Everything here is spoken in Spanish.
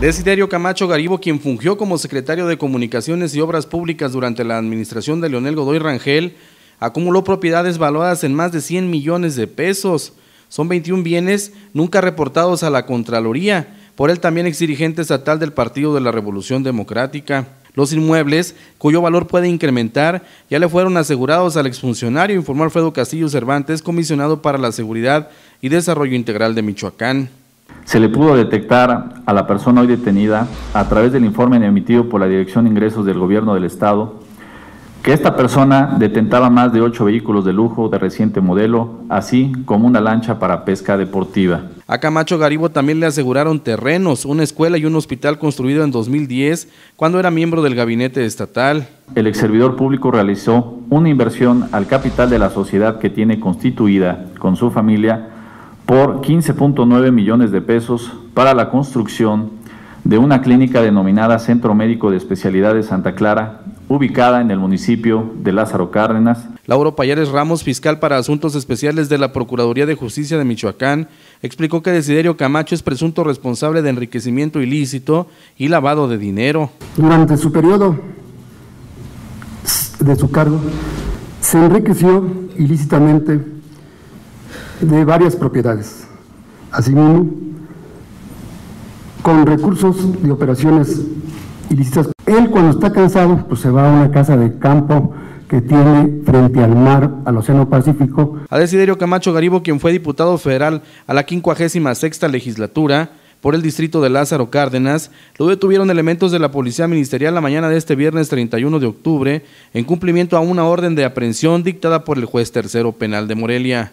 Desiderio Camacho Garibo, quien fungió como secretario de Comunicaciones y Obras Públicas durante la administración de Leonel Godoy Rangel, acumuló propiedades valuadas en más de 100 millones de pesos. Son 21 bienes nunca reportados a la Contraloría, por él también ex dirigente estatal del Partido de la Revolución Democrática. Los inmuebles, cuyo valor puede incrementar, ya le fueron asegurados al exfuncionario, informó Alfredo Castillo Cervantes, comisionado para la Seguridad y Desarrollo Integral de Michoacán. Se le pudo detectar a la persona hoy detenida a través del informe emitido por la Dirección de Ingresos del Gobierno del Estado que esta persona detentaba más de ocho vehículos de lujo de reciente modelo, así como una lancha para pesca deportiva. A Camacho Garibo también le aseguraron terrenos, una escuela y un hospital construido en 2010 cuando era miembro del gabinete estatal. El ex servidor público realizó una inversión al capital de la sociedad que tiene constituida con su familia por 15.9 millones de pesos para la construcción de una clínica denominada Centro Médico de Especialidades Santa Clara, ubicada en el municipio de Lázaro Cárdenas. Lauro Payares Ramos, fiscal para asuntos especiales de la Procuraduría de Justicia de Michoacán, explicó que Desiderio Camacho es presunto responsable de enriquecimiento ilícito y lavado de dinero. Durante su periodo de su cargo, se enriqueció ilícitamente de varias propiedades. Asimismo, con recursos de operaciones ilícitas. Él cuando está cansado, pues se va a una casa de campo que tiene frente al mar, al Océano Pacífico. A Desiderio Camacho Garibo, quien fue diputado federal a la 56 legislatura por el distrito de Lázaro Cárdenas, lo detuvieron elementos de la Policía Ministerial la mañana de este viernes 31 de octubre en cumplimiento a una orden de aprehensión dictada por el juez tercero penal de Morelia.